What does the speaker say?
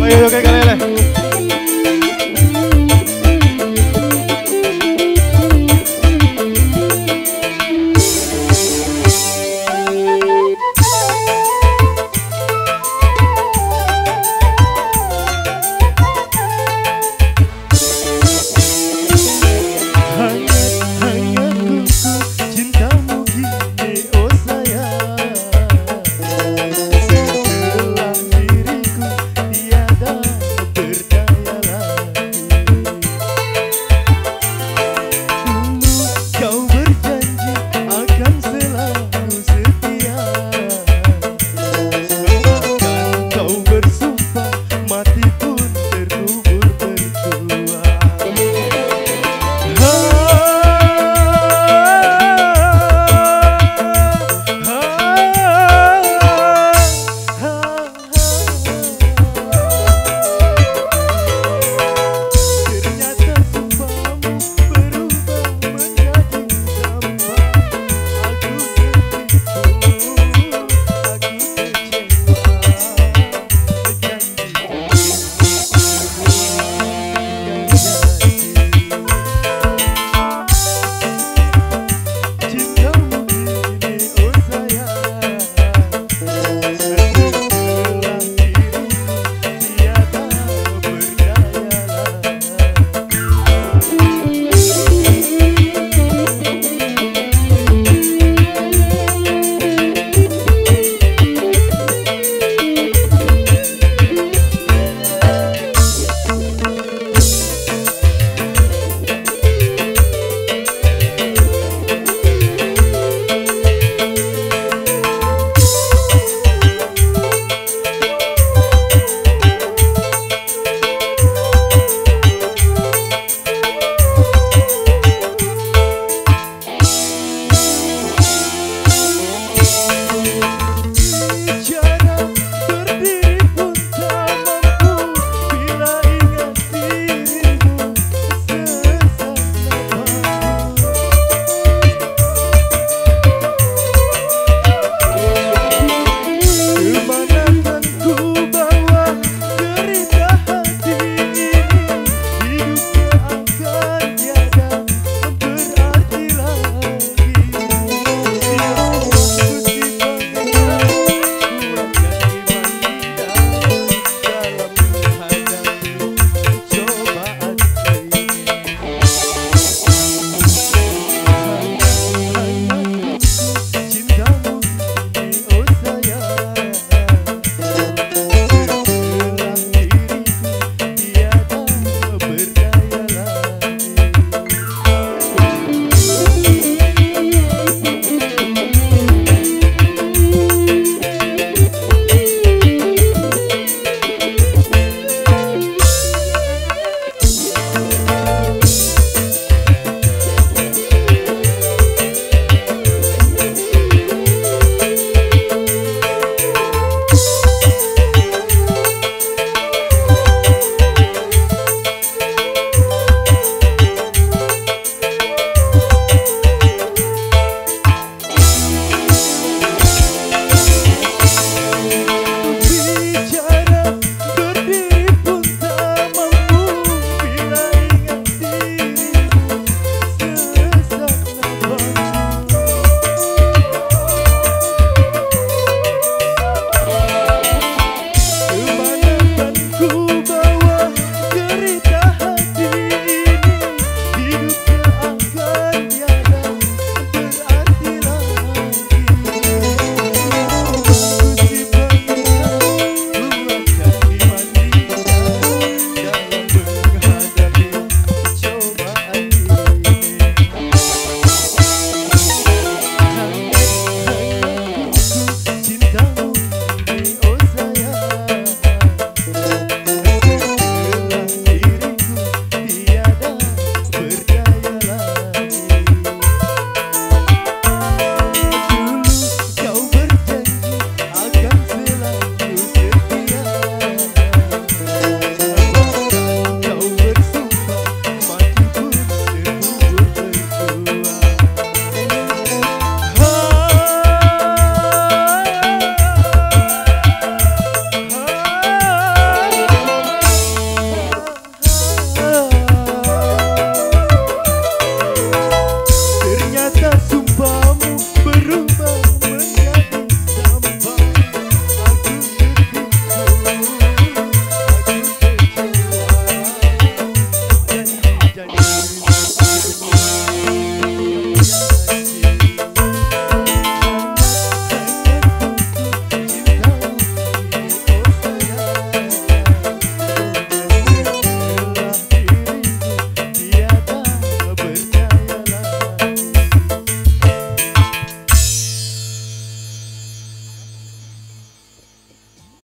Oye, yo qué.